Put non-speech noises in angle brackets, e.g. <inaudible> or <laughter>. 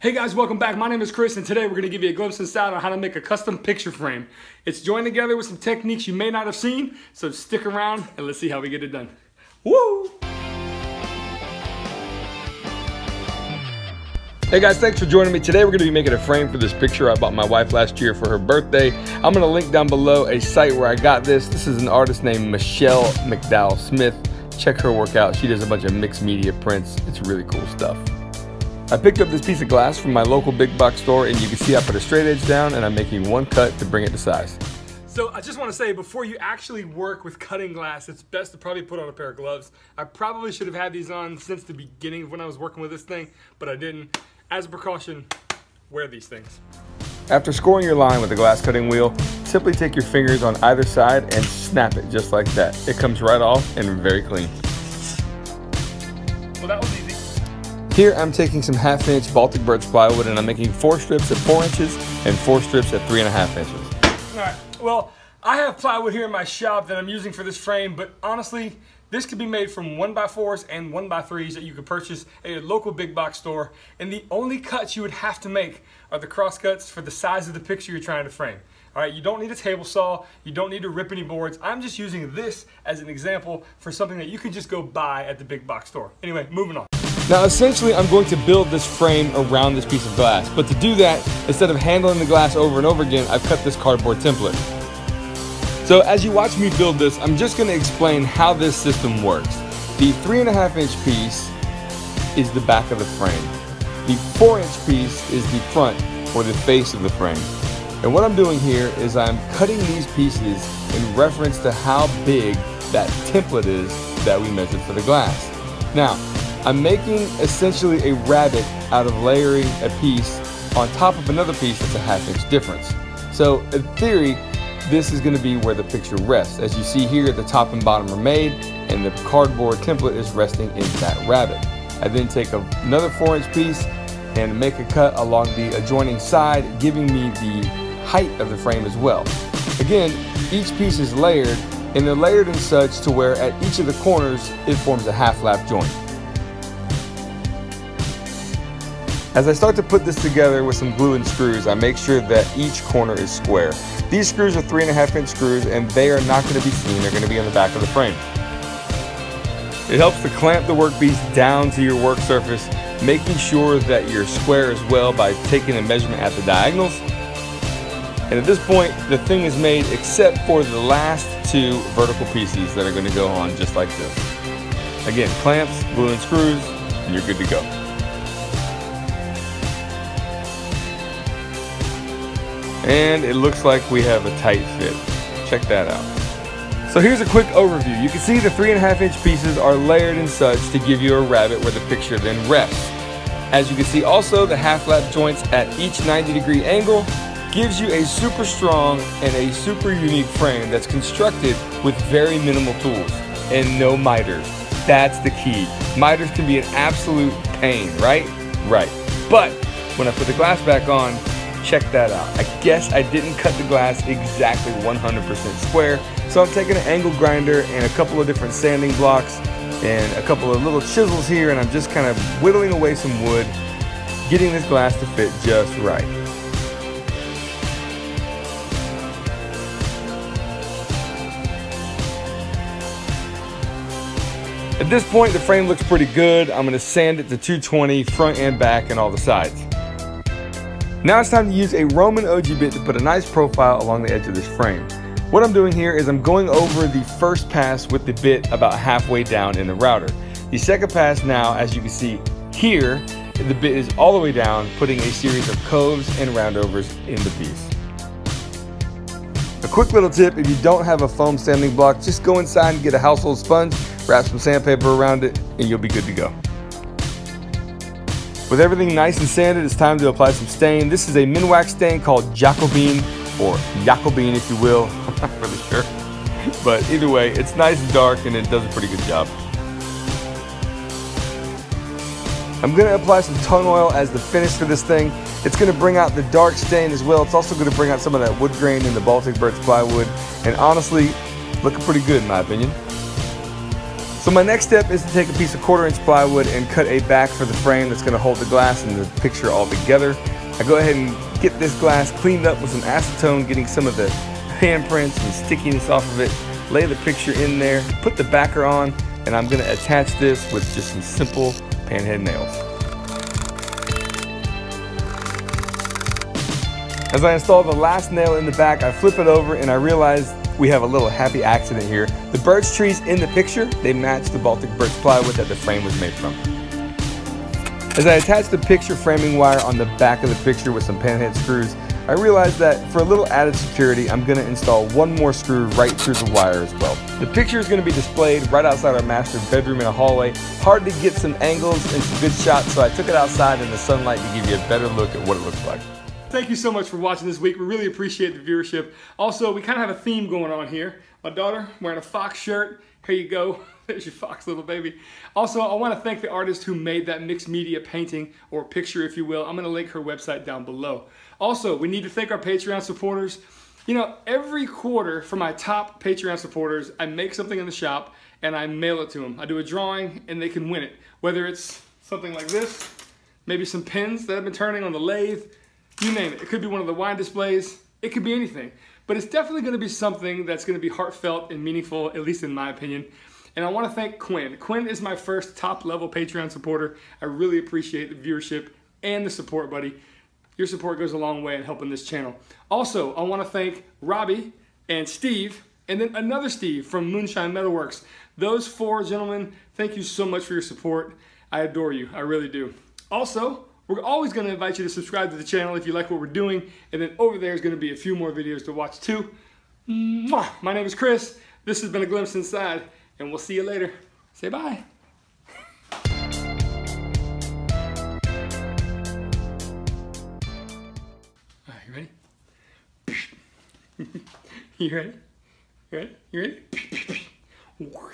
Hey guys, welcome back. My name is Chris and today we're going to give you a glimpse inside on how to make a custom picture frame. It's joined together with some techniques you may not have seen, so stick around and let's see how we get it done. Woo! Hey guys, thanks for joining me. Today we're going to be making a frame for this picture I bought my wife last year for her birthday. I'm going to link down below a site where I got this. This is an artist named Michelle McDowell Smith. Check her work out. She does a bunch of mixed media prints. It's really cool stuff. I picked up this piece of glass from my local big box store and you can see I put a straight edge down and I'm making one cut to bring it to size. So I just want to say before you actually work with cutting glass, it's best to probably put on a pair of gloves. I probably should have had these on since the beginning of when I was working with this thing, but I didn't. As a precaution, wear these things. After scoring your line with a glass cutting wheel, simply take your fingers on either side and snap it just like that. It comes right off and very clean. Here I'm taking some half inch Baltic birch plywood and I'm making four strips at four inches and four strips at three and a half inches. All right, well, I have plywood here in my shop that I'm using for this frame, but honestly, this could be made from 1x4s and 1x3s that you could purchase at your local big box store. And the only cuts you would have to make are the cross cuts for the size of the picture you're trying to frame. All right, you don't need a table saw, you don't need to rip any boards. I'm just using this as an example for something that you can just go buy at the big box store. Anyway, moving on. Now essentially I'm going to build this frame around this piece of glass, but to do that, instead of handling the glass over and over again, I've cut this cardboard template. So as you watch me build this, I'm just gonna explain how this system works. The three and a half inch piece is the back of the frame. The four inch piece is the front or the face of the frame. And what I'm doing here is I'm cutting these pieces in reference to how big that template is that we measured for the glass. Now, I'm making essentially a rabbet out of layering a piece on top of another piece that's a half inch difference. So in theory, this is gonna be where the picture rests. As you see here, the top and bottom are made and the cardboard template is resting in that rabbet. I then take another four inch piece and make a cut along the adjoining side, giving me the height of the frame as well. Again, each piece is layered and they're layered in such to where at each of the corners, it forms a half lap joint. As I start to put this together with some glue and screws, I make sure that each corner is square. These screws are three and a half inch screws and they are not going to be seen, they're going to be on the back of the frame. It helps to clamp the workpiece down to your work surface, making sure that you're square as well by taking a measurement at the diagonals. And at this point, the thing is made except for the last two vertical pieces that are going to go on just like this. Again, clamps, glue and screws, and you're good to go. And it looks like we have a tight fit. Check that out. So here's a quick overview. You can see the three and a half inch pieces are layered and such to give you a rabbet where the picture then rests. As you can see also the half lap joints at each 90 degree angle gives you a super strong and a super unique frame that's constructed with very minimal tools and no miters. That's the key. Miters can be an absolute pain, right? Right. But when I put the glass back on, check that out. I guess I didn't cut the glass exactly 100% square, so I'm taking an angle grinder and a couple of different sanding blocks and a couple of little chisels here and I'm just kind of whittling away some wood, getting this glass to fit just right. At this point, the frame looks pretty good. I'm gonna sand it to 220 front and back and all the sides. Now it's time to use a Roman ogee bit to put a nice profile along the edge of this frame. What I'm doing here is I'm going over the first pass with the bit about halfway down in the router. The second pass now, as you can see here, the bit is all the way down, putting a series of coves and roundovers in the piece. A quick little tip, if you don't have a foam sanding block, just go inside and get a household sponge, wrap some sandpaper around it, and you'll be good to go. With everything nice and sanded, it's time to apply some stain. This is a Minwax stain called Jacobin, or Jacobin if you will. <laughs> I'm not really sure. But either way, it's nice and dark and it does a pretty good job. I'm gonna apply some tung oil as the finish for this thing. It's gonna bring out the dark stain as well. It's also gonna bring out some of that wood grain in the Baltic birch plywood. And honestly, looking pretty good in my opinion. So my next step is to take a piece of quarter inch plywood and cut a back for the frame that's gonna hold the glass and the picture all together. I go ahead and get this glass cleaned up with some acetone, getting some of the handprints and stickiness off of it, lay the picture in there, put the backer on, and I'm gonna attach this with just some simple panhead nails. As I install the last nail in the back, I flip it over and I realize we have a little happy accident here. The birch trees in the picture, they match the Baltic birch plywood that the frame was made from. As I attach the picture framing wire on the back of the picture with some panhead screws, I realized that for a little added security, I'm going to install one more screw right through the wire as well. The picture is to be displayed right outside our master bedroom in a hallway. Hard to get some angles and some good shots, so I took it outside in the sunlight to give you a better look at what it looks like. Thank you so much for watching this week. We really appreciate the viewership. Also, we kind of have a theme going on here. My daughter wearing a fox shirt. Here you go. <laughs> There's your fox little baby. Also, I want to thank the artist who made that mixed media painting or picture, if you will. I'm going to link her website down below. Also, we need to thank our Patreon supporters. You know, every quarter for my top Patreon supporters, I make something in the shop and I mail it to them. I do a drawing and they can win it. Whether it's something like this, maybe some pins that I've been turning on the lathe, you name it. It could be one of the wine displays. It could be anything. But it's definitely going to be something that's going to be heartfelt and meaningful, at least in my opinion. And I want to thank Quinn. Quinn is my first top level Patreon supporter. I really appreciate the viewership and the support, buddy. Your support goes a long way in helping this channel. Also, I want to thank Robbie and Steve, and then another Steve from Moonshine Metalworks. Those four gentlemen, thank you so much for your support. I adore you. I really do. Also, we're always going to invite you to subscribe to the channel if you like what we're doing. And then over there is going to be a few more videos to watch too. My name is Chris. This has been A Glimpse Inside. And we'll see you later. Say bye. <laughs> You ready? You ready? You ready? <laughs>